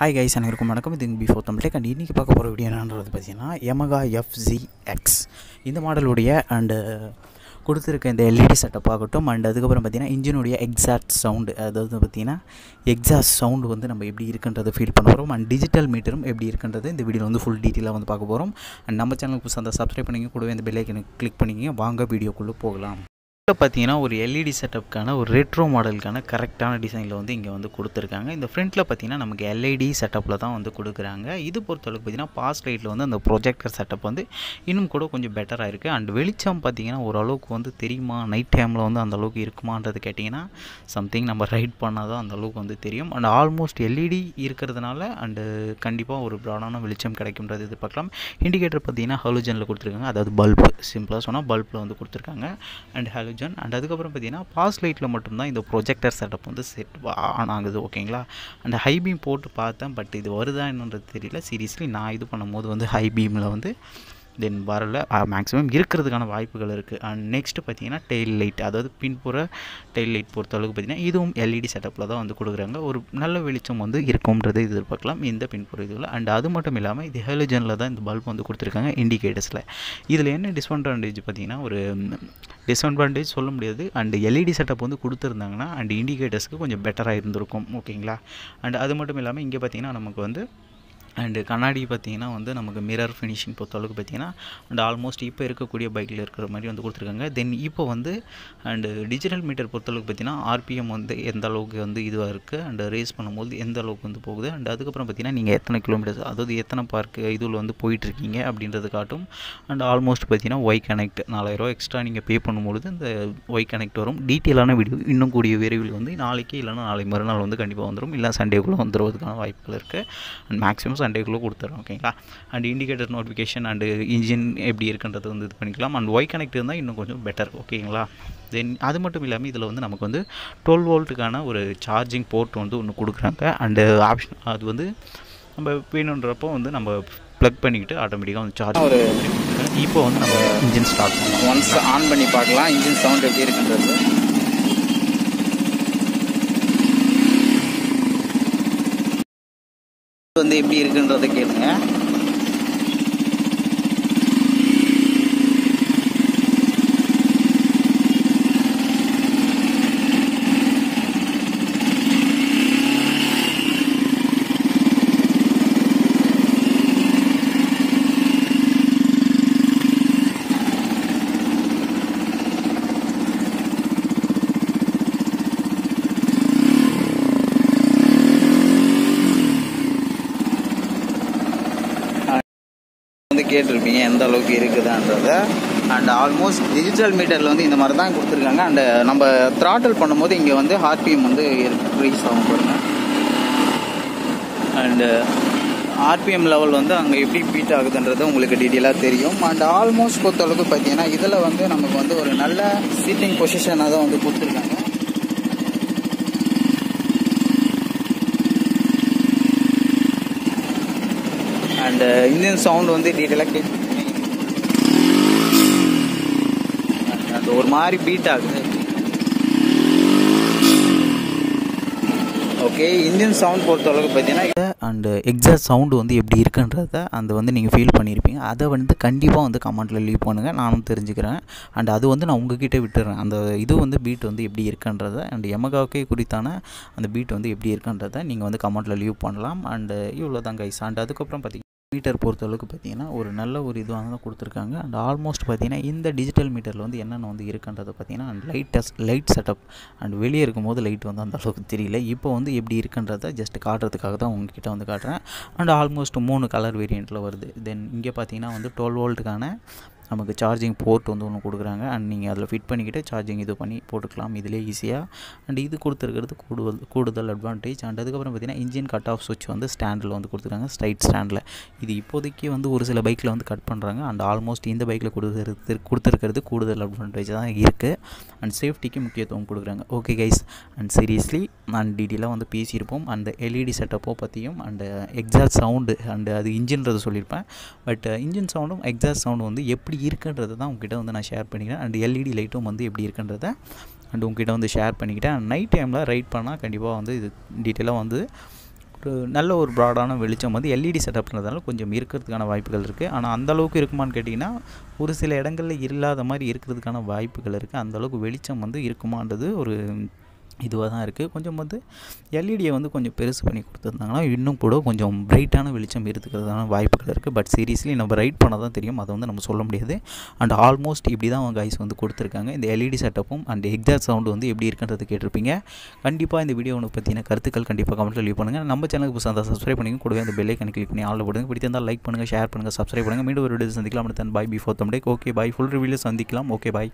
Hi guys அனைவருக்கும் வணக்கம். இது பிஃபோர் தமிழ் அண்ட் இன்றைக்கி பார்க்க போகிற வீடியோ என்னன்றது பார்த்தீங்கன்னா எமகா எஃப்ஜி எக்ஸ் இந்த மாடலுடைய அண்டு கொடுத்துருக்க இந்த எல்இடி செட்டப் ஆகட்டும் அண்ட் அதுக்கப்புறம் பார்த்தீங்கன்னா இன்ஜினுடைய எக்ஸாக்ட் சவுண்டு அதாவது பார்த்தீங்கன்னா எக்ஸாஸ்ட் சவுண்டு வந்து நம்ம எப்படி இருக்குன்றதை ஃபீல் பண்ண போகிறோம் அண்ட் டிஜிட்டல் மீட்டரும் எப்படி இருக்குன்றது இந்த வீடியோவில் வந்து ஃபுல் டீட்டெயிலாக வந்து பார்க்க போகிறோம் அண்ட் நம்ம சேனலுக்கு புதுசாக சப்ஸ்கிரைப் பண்ணிங்க கூடவே இந்த பெல்லைக்கனை கிளிக் பண்ணிங்க வாங்க வீடியோக்குள்ளே போகலாம். இப்போ பார்த்தீங்கன்னா ஒரு எல்இடி செட்டப்க்கான ஒரு ரெட்ரோ மாடலுக்கான கரெக்டான டிசைனில் வந்து இங்கே வந்து கொடுத்துருக்காங்க. இந்த ஃப்ரண்ட்டில் பார்த்தீங்கன்னா நமக்கு எல்இடி செட்டப்பில் தான் வந்து கொடுக்குறாங்க. இது பொறுத்தளவுக்கு பார்த்தீங்கன்னா பாஸ் லைட்டில் வந்து அந்த ப்ரொஜெக்டர் செட்டப் வந்து இன்னும் கூட கொஞ்சம் பெட்டராக இருக்குது அண்ட் வெளிச்சம் பார்த்தீங்கன்னா ஓரளவுக்கு வந்து தெரியுமா? நைட் டைமில் வந்து அந்த அளவுக்கு இருக்குமான்றது கேட்டிங்கன்னா சம்திங் நம்ம ரைட் பண்ணால் தான் அந்தளவுக்கு வந்து தெரியும். அண்ட் ஆல்மோஸ்ட் எல்இடி இருக்கிறதுனால அண்டு கண்டிப்பாக ஒரு ப்ராடான வெளிச்சம் கிடைக்கும்ன்றது இது பார்க்கலாம் இண்டிகேட்டர் பார்த்தீங்கன்னா ஹலோஜனில் கொடுத்துருக்காங்க. அதாவது பல்பு சிம்பிளாக சொன்னால் பல்பில் வந்து கொடுத்துருக்காங்க. அண்ட் ஹலோ ஹாலோஜன் அண்ட் அதுக்கப்புறம் பார்த்தீங்கன்னா பாஸ் லைட்டில் மட்டும்தான் இந்த ப்ரொஜெக்டர் செட்டப் வந்து செட் ஆன் ஆகுது ஓகேங்களா அண்ட் ஹை பீம் போட்டு பார்த்தேன் பட் இது வருதா என்னன்றது தெரியல. சீரியஸ்லி நான் இது பண்ணும்போது வந்து ஹை பீமில் வந்து தென் வரல. மேக்ஸிமம் இருக்கிறதுக்கான வாய்ப்புகள் இருக்குது அண்ட் நெக்ஸ்ட்டு பார்த்தீங்கன்னா டெயில் லைட் அதாவது பின்புற டெயில் லைட் பொறுத்த அளவுக்கு பார்த்தீங்கன்னா இதுவும் எல்இடி செட்டப்பில் தான் வந்து கொடுக்குறாங்க. ஒரு நல்ல வெளிச்சம் வந்து இருக்கும்ன்றது எதிர்பார்க்கலாம் இந்த பின்புற இதில். அண்ட் அது மட்டும் இல்லாமல் இது ஹெலோஜனில் தான் இந்த பல்ப் வந்து கொடுத்துருக்காங்க இண்டிகேட்டர்ஸில் இதில் என்ன டிஸ்அட்வான்டேஜ் பார்த்தீங்கன்னா ஒரு டிஸ்அட்வான்டேஜ் சொல்ல முடியாது. அண்ட் எல்இடி செட்டப் வந்து கொடுத்துருந்தாங்கன்னா அண்ட் இண்டிகேட்டர்ஸ்க்கு கொஞ்சம் பெட்டராக இருந்திருக்கும். ஓகேங்களா அண்ட் அது மட்டும் இல்லாமல் இங்கே பார்த்தீங்கன்னா நமக்கு வந்து அண்டு கண்ணாடி பார்த்தீங்கன்னா வந்து நமக்கு மிரர் ஃபினிஷிங் பொறுத்தளவுக்கு பார்த்தீங்கன்னா அண்ட் ஆல்மோஸ்ட் இப்போ இருக்கக்கூடிய பைக்கில் இருக்கிற மாதிரி வந்து கொடுத்துருக்காங்க. தென் இப்போ வந்து அண்டு டிஜிட்டல் மீட்டர் பொறுத்தளவுக்கு பார்த்தீங்கன்னா ஆர்பிஎம் வந்து எந்த அளவுக்கு வந்து இதுவாக இருக்குது அண்ட் ரேஸ் பண்ணும்போது எந்த அளவுக்கு வந்து போகுது அண்ட் அதுக்கப்புறம் பார்த்தீங்கன்னா நீங்கள் எத்தனை கிலோமீட்டர்ஸ் அதாவது எத்தனை பார்க்கு இதில் வந்து போயிட்டுருக்கீங்க அப்படின்றது காட்டும். அண்ட் ஆல்மோஸ்ட் பார்த்தீங்கன்னா ஒய் கனெக்ட் நாலாயிரம் எக்ஸ்ட்ரா நீங்கள் பே பண்ணும்பொழுது இந்த ஒய் கனெக்ட் வரும். டீட்டெயிலான வீடியோ இன்னும் கூடிய விரைவில் வந்து நாளைக்கு இல்லைனா நாளை மறுநாள் வந்து கண்டிப்பாக வந்துடும் இல்லை சண்டேக்குள்ளே வந்துடுவதுக்கான வாய்ப்புகள் இருக்குது அண்ட் மேக்ஸிமம் சண்டேக்குள்ளே கொடுத்துறோம் ஓகேங்களா and indicator notification and engine எப்படி இருக்குன்றது வந்து இது பண்ணிக்கலாம். அண்ட் ஒய் கனெக்ட் இருந்தால் இன்னும் கொஞ்சம் பெட்டர் ஓகேங்களா தென் அது மட்டும் இல்லாமல் இதில் வந்து நமக்கு வந்து டுவெல் வோல்ட்டுக்கான ஒரு சார்ஜிங் போர்ட் வந்து ஒன்று கொடுக்குறாங்க. அண்டு ஆப்ஷன் அது வந்து நம்ம வேணுன்றப்போ வந்து நம்ம ப்ளக் பண்ணிக்கிட்டு ஆட்டோமேட்டிக்காக வந்து சார்ஜ் ஒரு இப்போ வந்து நம்ம இன்ஜின் ஸ்டார்ட் பண்ணலாம். ஒன்ஸ் ஆன் பண்ணி பார்க்கலாம் இன்ஜின் சவுண்ட் எப்படி இருக்குன்றது. வந்து எப்படி இருக்குன்றதை கேளுங்க. வந்து கேட்டிருப்பீங்க எந்த அளவுக்கு இருக்குதான்றத. அண்ட் ஆல்மோஸ்ட் டிஜிட்டல் மீட்டரில் வந்து இந்த மாதிரி தான் கொடுத்துருக்காங்க. அண்ட் நம்ம த்ராட்டில் பண்ணும்போது இங்கே வந்து ஆர்பிஎம் வந்து ரீச் ஆகும் பாருங்க. அண்டு ஆர்பிஎம் லெவல் வந்து அங்கே எப்படி பீட் ஆகுதுன்றது உங்களுக்கு டீட்டெயிலாக தெரியும். அண்ட் ஆல்மோஸ்ட் பொறுத்தளவுக்கு பார்த்தீங்கன்னா இதில் வந்து நமக்கு வந்து ஒரு நல்ல சீட்டிங் பொசிஷனாக தான் வந்து கொடுத்துருக்காங்க. அண்ட் இன்ஜின் சவுண்ட் வந்து டீட்டெயிலாக கேட்டு அந்த ஒரு மாதிரி பீட் ஆகுது. ஓகே இன்ஜின் சவுண்ட் பொறுத்த அளவுக்கு பார்த்தீங்கன்னா அண்டு எக்ஸாக்ட் சவுண்டு வந்து எப்படி இருக்குன்றத அந்த வந்து நீங்கள் ஃபீல் பண்ணியிருப்பீங்க அதை வந்து கண்டிப்பாக வந்து கமெண்ட்டில் லீவ் பண்ணுங்கள் நானும் தெரிஞ்சுக்கிறேன். அண்ட் அது வந்து நான் உங்ககிட்ட விட்டுறேன். அந்த இது வந்து பீட் வந்து எப்படி இருக்குன்றத அண்ட் எமகாவுக்கே குறித்தான அந்த பீட் வந்து எப்படி இருக்குன்றத நீங்கள் வந்து கமெண்ட்டில் லீவ் பண்ணலாம். அண்டு இவ்வளோ தான் கைஸ் அண்ட் அதுக்கப்புறம் பார்த்தீங்கன்னா மீட்டர் பொறுத்தளவுக்கு பார்த்தீங்கன்னா ஒரு நல்ல ஒரு இதுவாக தான் கொடுத்துருக்காங்க. அண்ட் ஆல்மோஸ்ட் பார்த்தீங்கன்னா இந்த டிஜிட்டல் மீட்டரில் வந்து என்னென்ன வந்து இருக்குன்றதை பார்த்தீங்கன்னா and light test light setup and வெளியே இருக்கும்போது லைட் வந்து அந்த அளவுக்கு தெரியல. இப்போ வந்து எப்படி இருக்குன்றதை ஜஸ்ட் காட்டுறதுக்காக தான் உங்ககிட்ட வந்து காட்டுறேன். அண்ட் ஆல்மோஸ்ட் மூணு கலர் வேரியண்ட்டில் வருது. தென் இங்கே பார்த்தீங்கன்னா வந்து டுவெல் வோல்ட்டுக்கான நமக்கு சார்ஜிங் போர்ட் வந்து ஒன்று கொடுக்குறாங்க. அண்ட் நீங்கள் அதில் ஃபிட் பண்ணிக்கிட்டு சார்ஜிங் இது பண்ணி போட்டுக்கலாம். இதிலே ஈஸியாக அண்ட் இது கொடுத்துருக்கிறது கூடுதல் கூடுதல் அட்வான்டேஜ் அண்ட் அதுக்கப்புறம் பார்த்தீங்கன்னா இன்ஜின் கட் ஆஃப் சுவிட்ச் வந்து ஸ்டாண்டில் வந்து கொடுத்துருக்காங்க. ஸ்ட்ரைட் ஸ்டாண்டில் இது இப்போதைக்கு வந்து ஒரு சில பைக்கில் வந்து கட் பண்ணுறாங்க அண்ட் ஆல்மோஸ்ட் இந்த பைக்கில் கொடுத்துருக்கு கொடுத்துருக்கிறது கூடுதல் அட்வான்டேஜ் தான் இருக்குது அண்ட் சேஃப்டிக்கு முக்கியத்துவம் கொடுக்குறாங்க. ஓகே கைஸ் அண்ட் சீரியஸ்லி நான் டீட்டெயிலாக வந்து பேசியிருப்போம். அந்த எல்இடி செட்டப்போ பற்றியும் அண்ட் எக்ஸாஸ்ட் சவுண்டு அண்டு அது இன்ஜின்றது சொல்லியிருப்பேன். பட் இன்ஜின் சவுண்டும் எக்ஸாஸ்ட் சவுண்டும் வந்து எப்படி இருக்குன்றதை தான் உங்ககிட்ட வந்து நான் ஷேர் பண்ணிக்கிறேன். அண்ட் எல்இடி லைட்டும் வந்து எப்படி இருக்குன்றத அண்ட் உங்ககிட்ட வந்து ஷேர் பண்ணிக்கிட்டேன் நைட் டைமில் ரைட் பண்ணால் கண்டிப்பாக வந்து இது டீட்டெயிலாக வந்து ஒரு நல்ல ஒரு ப்ராடான வெளிச்சம் வந்து எல்இடி செட்டப்ன்றதால கொஞ்சம் இருக்கிறதுக்கான வாய்ப்புகள் இருக்குது ஆனால் அந்த அளவுக்கு இருக்குமான்னு கேட்டிங்கன்னா ஒரு சில இடங்களில் இல்லாத மாதிரி இருக்கிறதுக்கான வாய்ப்புகள் இருக்குது அந்தளவுக்கு வெளிச்சம் வந்து இருக்குமான்றது ஒரு இதுவாக தான் இருக்குது. கொஞ்சம் வந்து எல்இடியை வந்து கொஞ்சம் பெருசு பண்ணி கொடுத்துருந்தாங்கன்னா இன்னும் கூட கொஞ்சம் பிரைட்டான வெளிச்சம் இருக்கிறதுக்கான வாய்ப்புகள் இருக்குது. பட் சீரியஸ்லி நம்ம ரைட் பண்ண தான் தெரியும். அதை வந்து நம்ம சொல்ல முடியாது. அண்ட் ஆல்மோஸ்ட் இப்படி தான் அவங்க கைஸ் வந்து கொடுத்துருக்காங்க. இந்த எல்இடி செட்டப்பும் அண்ட் எக்ஸாக்ட் சவுண்டு வந்து எப்படி இருக்குன்றது கேட்டிருப்பீங்க. கண்டிப்பாக இந்த வீடியோ ஒன்று பற்றின கருத்துக்கள் கண்டிப்பாக கமெண்ட்டில் லீவ் பண்ணுங்கள் நம்ம சேனலுக்கு புதுசாக இருந்தால் சப்ஸ்கிரைப் பண்ணிங்க கூடவே அந்த பெல்லை கணக்கு கிளிக் பண்ணி ஆள் போடுங்க. பிடித்திருந்தால் லைக் பண்ணுங்கள் ஷேர் பண்ணுங்கள் சப்ஸ்கிரைப் பண்ணுங்கள் மீண்டும் ஒரு வீடியோ சந்திக்கலாம். தன் பாய் பிஃபோர் தம்டே ஓகே பாய் ஃபுல் ரிவியூவில் சந்திக்கலாம். Okay bye